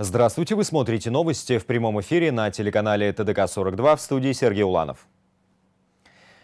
Здравствуйте, вы смотрите новости в прямом эфире на телеканале ТДК-42 в студии Сергей Уланов.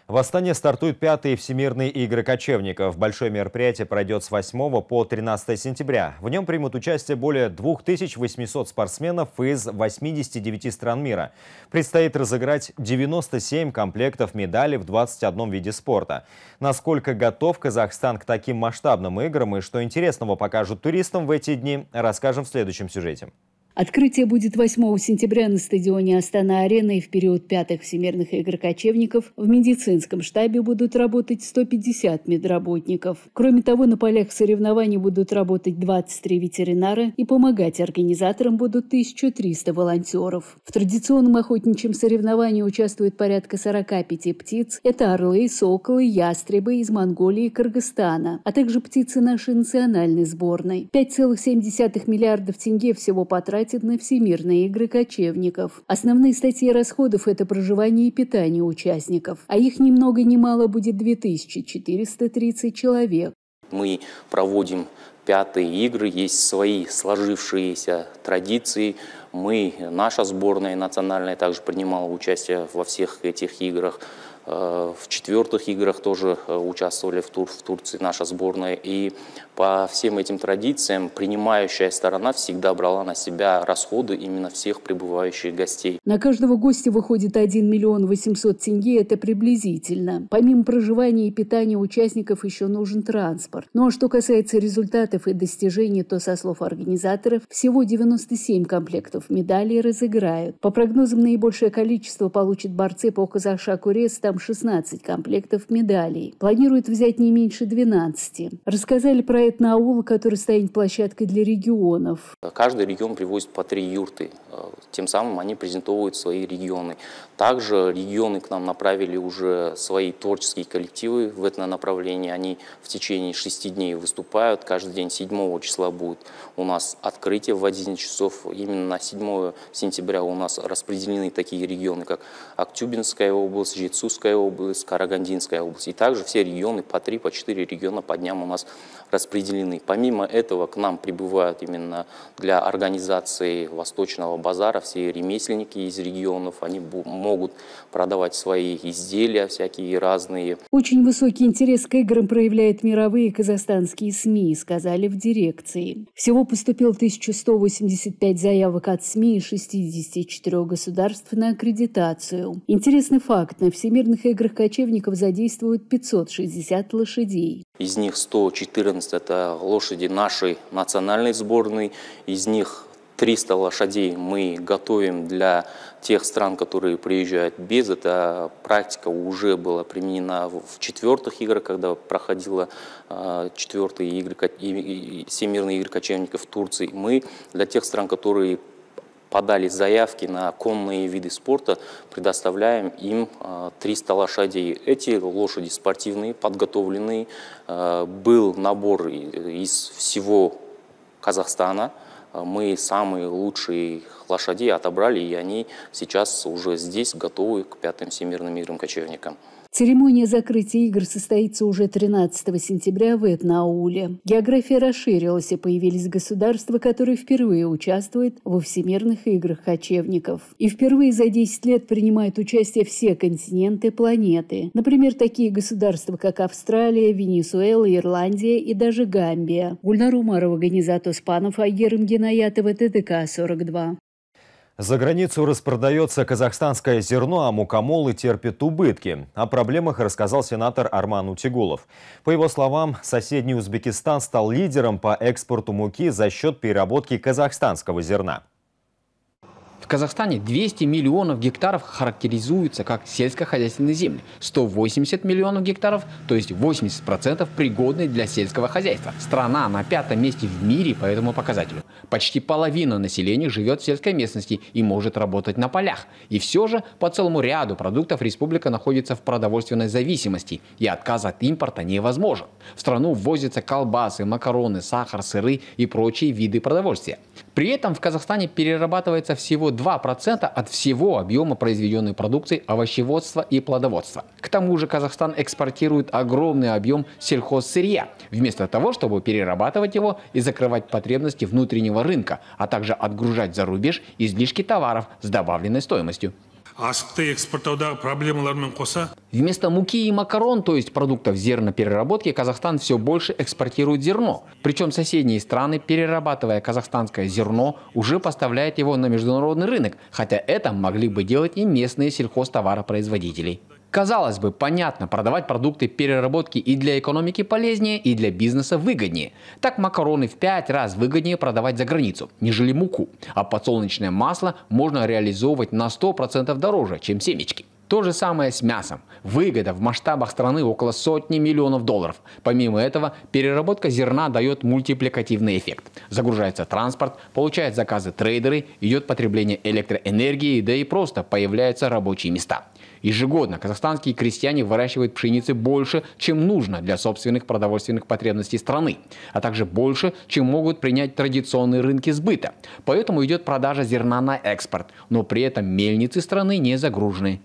В Астане стартуют пятые всемирные игры кочевников. Большое мероприятие пройдет с 8 по 13 сентября. В нем примут участие более 2800 спортсменов из 89 стран мира. Предстоит разыграть 97 комплектов медалей в 21 виде спорта. Насколько готов Казахстан к таким масштабным играм и что интересного покажут туристам в эти дни, расскажем в следующем сюжете. Открытие будет 8 сентября на стадионе Астана-Арена и в период пятых всемирных игр кочевников в медицинском штабе будут работать 150 медработников. Кроме того, на полях соревнований будут работать 23 ветеринара и помогать организаторам будут 1300 волонтеров. В традиционном охотничьем соревновании участвует порядка 45 птиц. Это орлы, соколы, ястребы из Монголии и Кыргызстана, а также птицы нашей национальной сборной. 5,7 миллиардов тенге всего потратили тратит на всемирные игры кочевников. Основные статьи расходов – это проживание и питание участников, а их ни много ни мало будет 2430 человек. Мы проводим пятые игры, есть свои сложившиеся традиции. Мы, наша сборная национальная, также принимала участие во всех этих играх. Э, в четвертых играх тоже э, участвовали в, Тур, в Турции наша сборная. И по всем этим традициям принимающая сторона всегда брала на себя расходы именно всех прибывающих гостей. На каждого гостя выходит 1 миллион 800 тенге, это приблизительно. Помимо проживания и питания участников еще нужен транспорт. Ну а что касается результатов и достижений, то, со слов организаторов, всего 97 комплектов медалей разыграют. По прогнозам, наибольшее количество получат борцы по Казахшаку-Рес, 16 комплектов медалей. Планируют взять не меньше 12. Рассказали про на аул, который станет площадкой для регионов. Каждый регион привозит по три юрты. Э, тем самым они презентуют свои регионы. Также регионы к нам направили уже свои творческие коллективы в это направление. Они в течение шести дней выступают. Каждый день 7 числа будет у нас открытие в 11 часов. Именно на 7 сентября у нас распределены такие регионы, как Актюбинская область, Жицусская область, Карагандинская область. И также все регионы по 3, по 4 региона по дням у нас распределены. Помимо этого к нам прибывают именно для организации Восточного базара все ремесленники из регионов. Они могут продавать свои изделия всякие разные. Очень высокий интерес к играм проявляют мировые казахстанские СМИ, сказали в дирекции. Всего поступил 1185 заявок от СМИ из 64 государств на аккредитацию. Интересный факт. На Всемирных играх кочевников задействуют 560 лошадей. Из них 114 – это лошади нашей национальной сборной. Из них 300 лошадей мы готовим для тех стран, которые приезжают без. Эта практика уже была применена в четвертых играх, когда проходила а, четвертые игры, всемирные игры кочевников в Турции. Мы для тех стран, которые подали заявки на конные виды спорта, предоставляем им 300 а, лошадей. Эти лошади спортивные, подготовленные. А, был набор из всего Казахстана – мы самые лучшие лошади отобрали, и они сейчас уже здесь готовы к пятым всемирным играм кочевникам. Церемония закрытия игр состоится уже 13 сентября в Этнауле. География расширилась и появились государства, которые впервые участвуют во всемирных играх кочевников. И впервые за 10 лет принимают участие все континенты планеты. Например, такие государства, как Австралия, Венесуэла, Ирландия и даже Гамбия. Гульнар Умарова, Ганизат Успанов, Айгерм Генаятова, ТДК-42. За границу распродается казахстанское зерно, а мукомолы терпят убытки. О проблемах рассказал сенатор Арман Утигулов. По его словам, соседний Узбекистан стал лидером по экспорту муки за счет переработки казахстанского зерна. В Казахстане 200 миллионов гектаров характеризуются как сельскохозяйственные земли, 180 миллионов гектаров, то есть 80% пригодны для сельского хозяйства. Страна на пятом месте в мире по этому показателю. Почти половина населения живет в сельской местности и может работать на полях. И все же по целому ряду продуктов республика находится в продовольственной зависимости, и отказ от импорта невозможен. В страну ввозятся колбасы, макароны, сахар, сыры и прочие виды продовольствия. При этом в Казахстане перерабатывается всего 2% от всего объема произведенной продукции овощеводства и плодоводства. К тому же Казахстан экспортирует огромный объем сельхозсырья, вместо того, чтобы перерабатывать его и закрывать потребности внутреннего рынка, а также отгружать за рубеж излишки товаров с добавленной стоимостью. Асықты экспорттаудағы проблемалармен қоса Вместо муки и макарон, то есть продуктов зернопереработки, Казахстан все больше экспортирует зерно. Причем соседние страны, перерабатывая казахстанское зерно, уже поставляют его на международный рынок, хотя это могли бы делать и местные сельхозтоваропроизводители. Казалось бы, понятно, продавать продукты переработки и для экономики полезнее, и для бизнеса выгоднее. Так макароны в 5 раз выгоднее продавать за границу, нежели муку. А подсолнечное масло можно реализовывать на 100% дороже, чем семечки. То же самое с мясом. Выгода в масштабах страны около сотни миллионов долларов. Помимо этого, переработка зерна дает мультипликативный эффект. Загружается транспорт, получают заказы трейдеры, идет потребление электроэнергии, да и просто появляются рабочие места. Ежегодно казахстанские крестьяне выращивают пшеницы больше, чем нужно для собственных продовольственных потребностей страны, а также больше, чем могут принять традиционные рынки сбыта. Поэтому идет продажа зерна на экспорт, но при этом мельницы страны не загружены.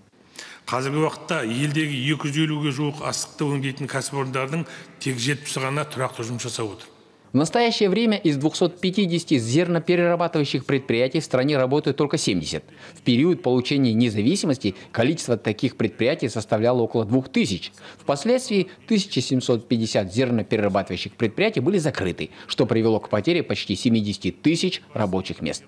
қазіргі уақытта елдегі 250-ге жуық астықты өңдейтін кәсіпорындардың тек жетпісі ғана тұрақты жұмыс жасап отыр в настоящее время из 250 зерноперерабатывающих предприятий в стране работают только 70. В период получения независимости количество таких предприятий составляло около 2000. Впоследствии 1750 зерноперерабатывающих предприятий были закрыты, что привело к потере почти 70 тысяч рабочих мест.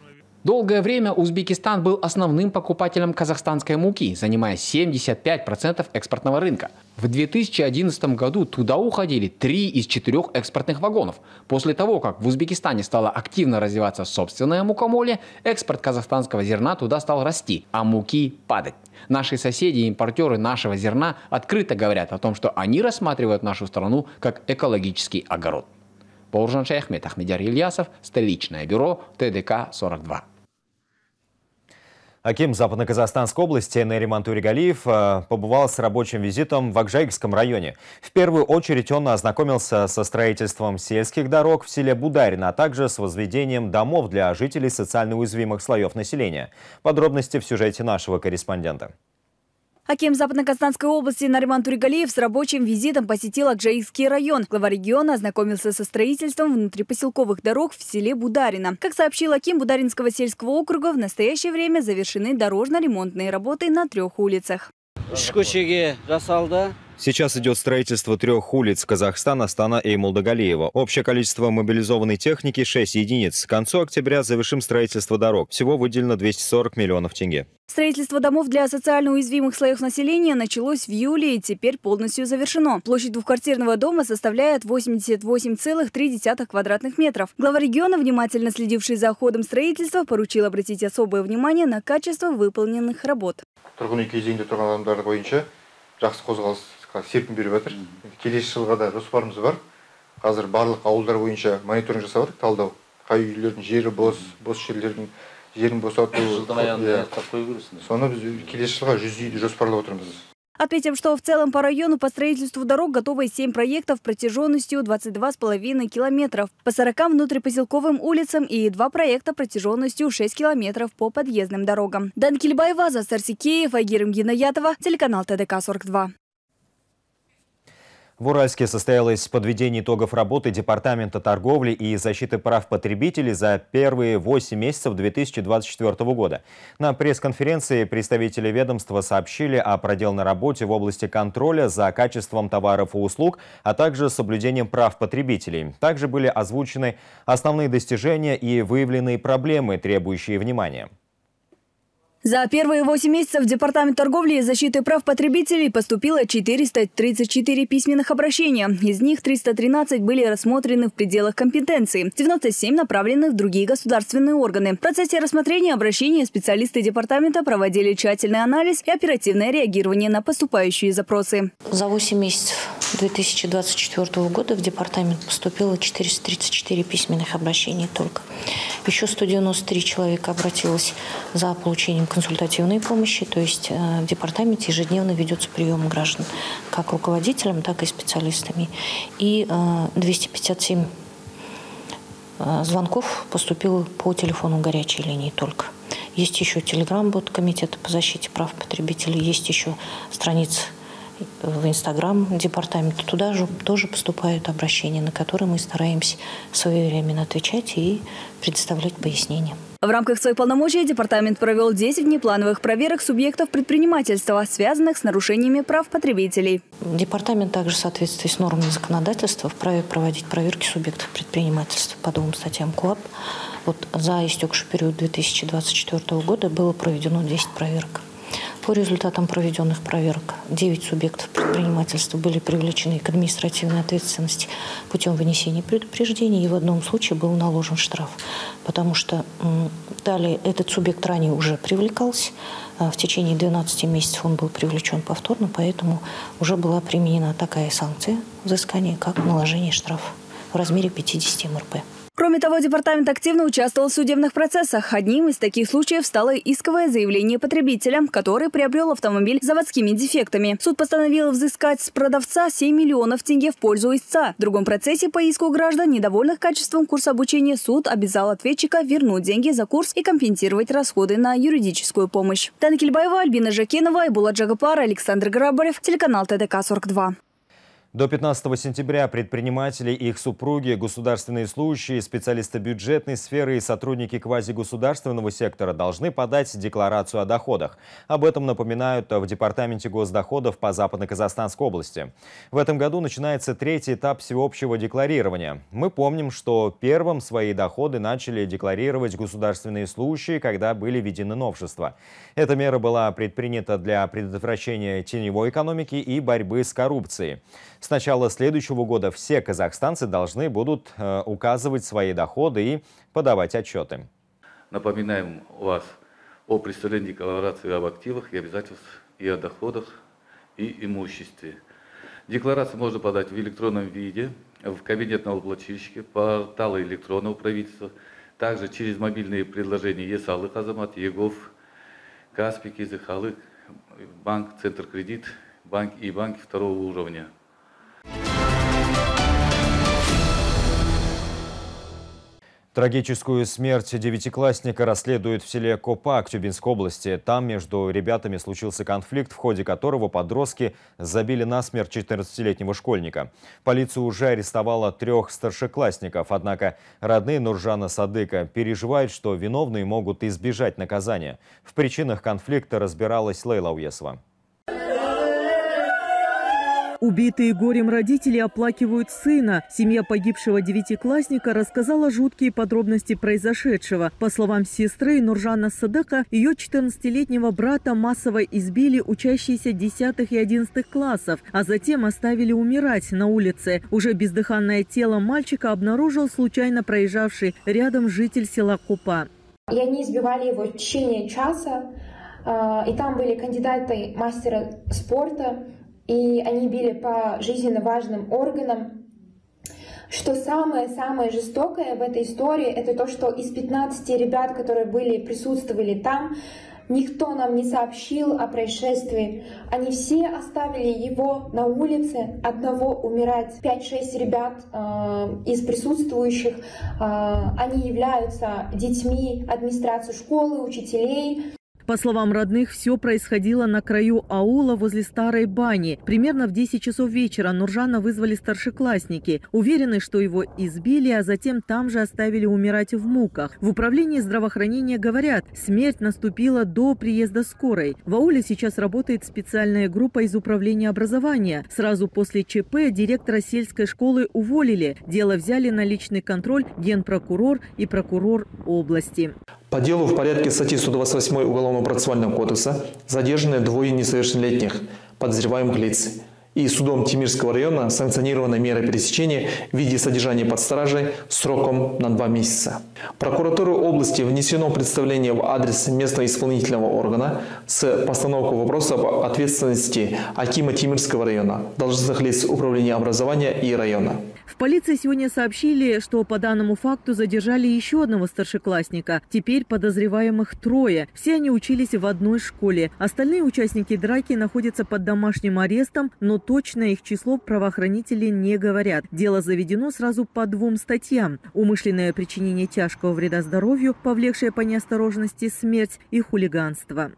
Долгое время Узбекистан был основным покупателем казахстанской муки, занимая 75% экспортного рынка. В 2011 году туда уходили три из четырех экспортных вагонов. После того, как в Узбекистане стало активно развиваться собственное мукомоле, экспорт казахстанского зерна туда стал расти, а муки падать. Наши соседи и импортеры нашего зерна открыто говорят о том, что они рассматривают нашу страну как экологический огород. Бауыржан Шаяхмет, Ахмедяр Ильясов, столичное бюро ТДК-42. Аким Западно-Казахстанской области Нариман Туригалиев э, побывал с рабочим визитом в Акжайгском районе. В первую очередь он ознакомился со строительством сельских дорог в селе Бударина, а также с возведением домов для жителей социально уязвимых слоев населения. Подробности в сюжете нашего корреспондента. Аким Западно-Казахстанской области Нариман Туригалиев с рабочим визитом посетил Акжаикский район. Глава региона ознакомился со строительством внутрипоселковых дорог в селе Бударина. Как сообщил Аким Бударинского сельского округа, в настоящее время завершены дорожно-ремонтные работы на трех улицах. Сейчас идет строительство трех улиц Казахстана, Астана и Молдогалиева. Общее количество мобилизованной техники – 6 единиц. К концу октября завершим строительство дорог. Всего выделено 240 миллионов тенге. Строительство домов для социально уязвимых слоев населения началось в июле и теперь полностью завершено. Площадь двухквартирного дома составляет 88,3 квадратных метров. Глава региона, внимательно следивший за ходом строительства, поручил обратить особое внимание на качество выполненных работ жақсы қозғалысқа серпін беріп жатыр келесі жылға да жоспарымыз бар қазір барлық ауылдар бойынша мониторинг жасап жатырмық талдау қай үйлердің жері бос бос жерлердің жерін босату жылдың аяғында аяқтап қою керексің соны біз келесі жылға жүз үйді жоспарлап отырмыз Отметим, что в целом по району по строительству дорог готовы 7 проектов протяженностью 22,5 километров по 40 внутрипоселковым улицам и 2 проекта протяженностью 6 километров по подъездным дорогам. Дан Кильбаева, Застар Сикеев, Агирим Гинаятова, телеканал ТДК-42. В Уральске состоялось подведение итогов работы Департамента торговли и защиты прав потребителей за первые 8 месяцев 2024 года. На пресс-конференции представители ведомства сообщили о проделанной работе в области контроля за качеством товаров и услуг, а также соблюдением прав потребителей. Также были озвучены основные достижения и выявленные проблемы, требующие внимания. За первые 8 месяцев в Департамент торговли и защиты прав потребителей поступило 434 письменных обращения. Из них 313 были рассмотрены в пределах компетенции, 97 направлены в другие государственные органы. В процессе рассмотрения обращений специалисты департамента проводили тщательный анализ и оперативное реагирование на поступающие запросы. За 8 месяцев 2024 года в департамент поступило 434 письменных обращений только. Еще 193 человека обратилось за получением консультативной помощи, то есть э, в департаменте ежедневно ведется прием граждан как руководителям, так и специалистами. И 257 э, звонков поступило по телефону горячей линии только. Есть еще телеграм-бот Комитета по защите прав потребителей, есть еще страница в Инстаграм департамента. Туда же тоже поступают обращения, на которые мы стараемся своевременно отвечать и предоставлять пояснения. В рамках своих полномочий департамент провел 10 внеплановых проверок субъектов предпринимательства, связанных с нарушениями прав потребителей. Департамент также в соответствии с нормами законодательства вправе проводить проверки субъектов предпринимательства по двум статьям КОАП. Вот за истекший период 2024 года было проведено 10 проверок. По результатам проведенных проверок 9 субъектов предпринимательства были привлечены к административной ответственности путем вынесения предупреждений, и в одном случае был наложен штраф, потому что далее этот субъект ранее уже привлекался, а в течение 12 месяцев он был привлечен повторно, поэтому уже была применена такая санкция взыскания, как наложение штрафа в размере 50 МРП. Кроме того, департамент активно участвовал в судебных процессах. Одним из таких случаев стало исковое заявление потребителя, который приобрел автомобиль с заводскими дефектами. Суд постановил взыскать с продавца 7 миллионов тенге в пользу истца. В другом процессе по иску граждан, недовольных качеством курса обучения, суд обязал ответчика вернуть деньги за курс и компенсировать расходы на юридическую помощь. Тана Кильбаева, Альбина Жакенова, Айбула Джагапар, Александр Грабарев, телеканал ТДК-42. До 15 сентября предприниматели, их супруги, государственные служащие, специалисты бюджетной сферы и сотрудники квазигосударственного сектора должны подать декларацию о доходах. Об этом напоминают в Департаменте госдоходов по Западно-Казахстанской области. В этом году начинается третий этап всеобщего декларирования. Мы помним, что первым свои доходы начали декларировать государственные служащие, когда были введены новшества. Эта мера была предпринята для предотвращения теневой экономики и борьбы с коррупцией. С начала следующего года все казахстанцы должны будут э, указывать свои доходы и подавать отчеты. Напоминаем вас о представлении декларации об активах и обязательствах и о доходах и имуществе. Декларацию можно подать в электронном виде, в кабинет налогоплательщика, порталы электронного правительства, также через мобильные предложения ЕСАЛЫК Азамат, ЕГОВ, Каспик, Изыхалык, банк, Центр кредит, банк и банки второго уровня. Трагическую смерть девятиклассника расследуют в селе Копак Тюбинской области. Там между ребятами случился конфликт, в ходе которого подростки забили насмерть 14-летнего школьника. Полиция уже арестовала трех старшеклассников, однако родные Нуржана Садыка переживают, что виновные могут избежать наказания. В причинах конфликта разбиралась Лейла Уесова. Убитые горем родители оплакивают сына. Семья погибшего девятиклассника рассказала жуткие подробности произошедшего. По словам сестры Нуржана Садыка, ее 14-летнего брата массово избили учащиеся 10 и 11 классов, а затем оставили умирать на улице. Уже бездыханное тело мальчика обнаружил случайно проезжавший рядом житель села Купа. И они избивали его в течение часа, а, и там были кандидаты мастера спорта, и они били по жизненно важным органам. Что самое-самое жестокое в этой истории, это то, что из 15 ребят, которые были, присутствовали там, никто нам не сообщил о происшествии. Они все оставили его на улице, одного умирать. 5-6 ребят э, из присутствующих, э, они являются детьми администрации школы, учителей. По словам родных, все происходило на краю аула возле старой бани. Примерно в 10 часов вечера Нуржана вызвали старшеклассники. Уверены, что его избили, а затем там же оставили умирать в муках. В управлении здравоохранения говорят, смерть наступила до приезда скорой. В ауле сейчас работает специальная группа из управления образования. Сразу после ЧП директора сельской школы уволили. Дело взяли на личный контроль генпрокурор и прокурор области. По делу в порядке статьи 128 Уголовного процессуального кодекса задержаны двое несовершеннолетних подозреваемых лиц. И судом Тимирского района санкционирована мера пересечения в виде содержания под стражей сроком на два месяца. Прокуратурой области внесено представление в адрес местного исполнительного органа с постановкой вопроса об ответственности Акима Тимирского района, должностных лиц управления образования и района. В полиции сегодня сообщили, что по данному факту задержали еще одного старшеклассника. Теперь подозреваемых трое. Все они учились в одной школе. Остальные участники драки находятся под домашним арестом, но точно их число правоохранители не говорят. Дело заведено сразу по двум статьям. Умышленное причинение тяжкого вреда здоровью, повлекшее по неосторожности смерть и хулиганство.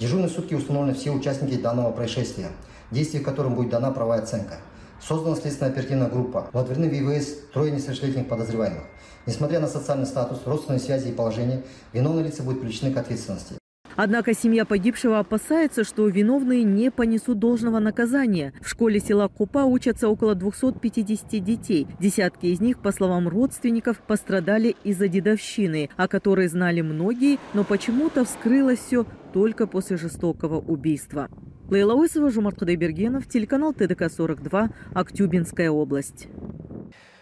Дежурной сутки установлены все участники данного происшествия, действия которым будет дана правовая оценка. Создана следственная оперативная группа. Водворены в ИВС трое несовершеннолетних подозреваемых. Несмотря на социальный статус, родственные связи и положение, виновные лица будут привлечены к ответственности. Однако семья погибшего опасается, что виновные не понесут должного наказания. В школе села Купа учатся около 250 детей. Десятки из них, по словам родственников, пострадали из-за дедовщины, о которой знали многие, но почему-то вскрылось все только после жестокого убийства. Лейла Уисова, Жумарт Кудайбергенов, телеканал ТДК-42, Актюбинская область.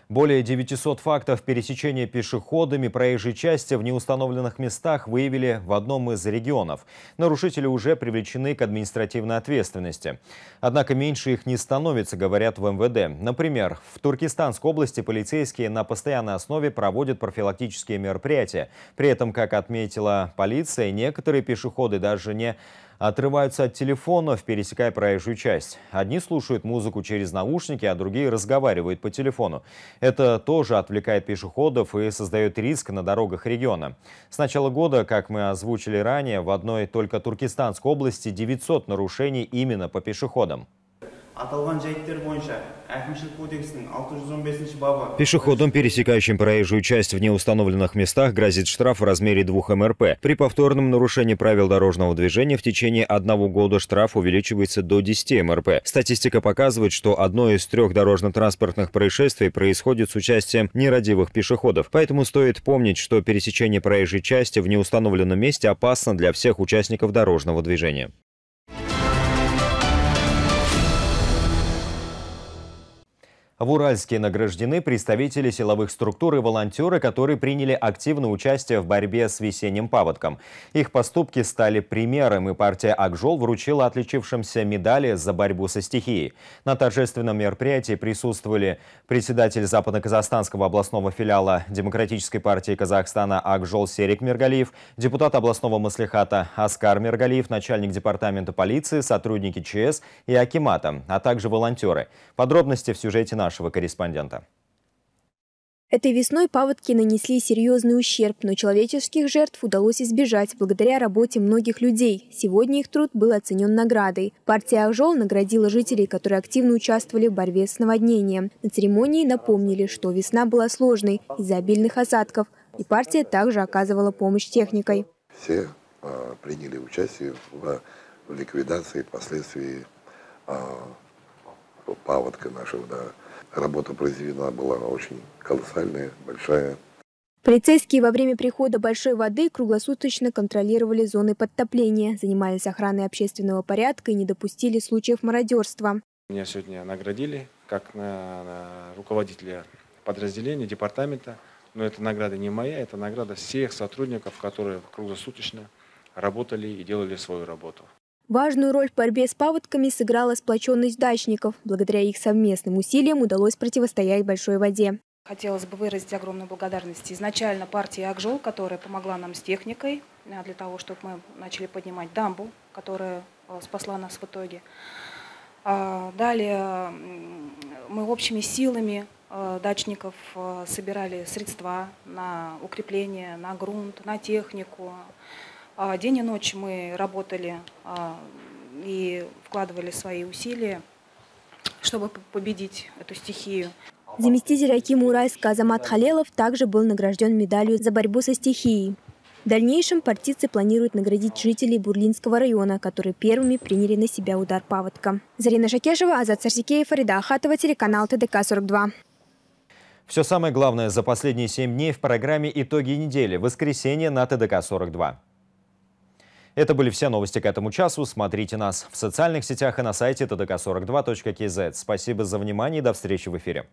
Более 900 фактов пересечения пешеходами проезжей части в неустановленных местах выявили в одном из регионов. Нарушители уже привлечены к административной ответственности. Однако меньше их не становится, говорят в МВД. Например, в Туркестанской области полицейские на постоянной основе проводят профилактические мероприятия. При этом, как отметила полиция, некоторые пешеходы даже не отрываются от телефонов, пересекая проезжую часть. Одни слушают музыку через наушники, а другие разговаривают по телефону. Это тоже отвлекает пешеходов и создает риск на дорогах региона. С начала года, как мы озвучили ранее, в одной только Туркестанской области 900 нарушений именно по пешеходам. Пешеходам, пересекающим проезжую часть в неустановленных местах, грозит штраф в размере 2 МРП. При повторном нарушении правил дорожного движения в течение одного года штраф увеличивается до 10 МРП. Статистика показывает, что одно из трех дорожно-транспортных происшествий происходит с участием нерадивых пешеходов. Поэтому стоит помнить, что пересечение проезжей части в неустановленном месте опасно для всех участников дорожного движения. В Уральске награждены представители силовых структур и волонтеры, которые приняли активное участие в борьбе с весенним паводком. Их поступки стали примером, и партия «Акжол» вручила отличившимся медали за борьбу со стихией. На торжественном мероприятии присутствовали председатель Западно-Казахстанского областного филиала Демократической партии Казахстана «Акжол» Серик Мергалиев, депутат областного маслихата Аскар Мергалиев, начальник департамента полиции, сотрудники ЧС и Акимата, а также волонтеры. Подробности в сюжете на нашего корреспондента. Этой весной паводки нанесли серьезный ущерб, но человеческих жертв удалось избежать благодаря работе многих людей. Сегодня их труд был оценен наградой. Партия «Ахжол» наградила жителей, которые активно участвовали в борьбе с наводнением. На церемонии напомнили, что весна была сложной из-за обильных осадков, и партия также оказывала помощь техникой. Все э, приняли участие в, в ликвидации последствий э, паводка нашего, да, работа произведена была очень колоссальная, большая. Полицейские во время прихода большой воды круглосуточно контролировали зоны подтопления, занимались охраной общественного порядка и не допустили случаев мародерства. Меня сегодня наградили как на, на руководителя подразделения, департамента. Но эта награда не моя, это награда всех сотрудников, которые круглосуточно работали и делали свою работу. Важную роль в борьбе с паводками сыграла сплоченность дачников. Благодаря их совместным усилиям удалось противостоять большой воде. Хотелось бы выразить огромную благодарность изначально партии «Акжол», которая помогла нам с техникой э, для того, чтобы мы начали поднимать дамбу, которая э, спасла нас в итоге. А, далее мы общими силами э, дачников собирали средства на укрепление, на грунт, на технику, день и ночь мы работали а, и вкладывали свои усилия, чтобы победить эту стихию. Заместитель Акима Уральска Азамат Халелов также был награжден медалью за борьбу со стихией. В дальнейшем партийцы планируют наградить жителей Бурлинского района, которые первыми приняли на себя удар паводка. Зарина Шакешева, Азат Сарсикеев, Фарида Ахатова, телеканал ТДК-42. Все самое главное за последние семь дней в программе «Итоги недели. Воскресенье» на ТДК-42. Это были все новости к этому часу. Смотрите нас в социальных сетях и на сайте tdk42.kz. Спасибо за внимание и до встречи в эфире.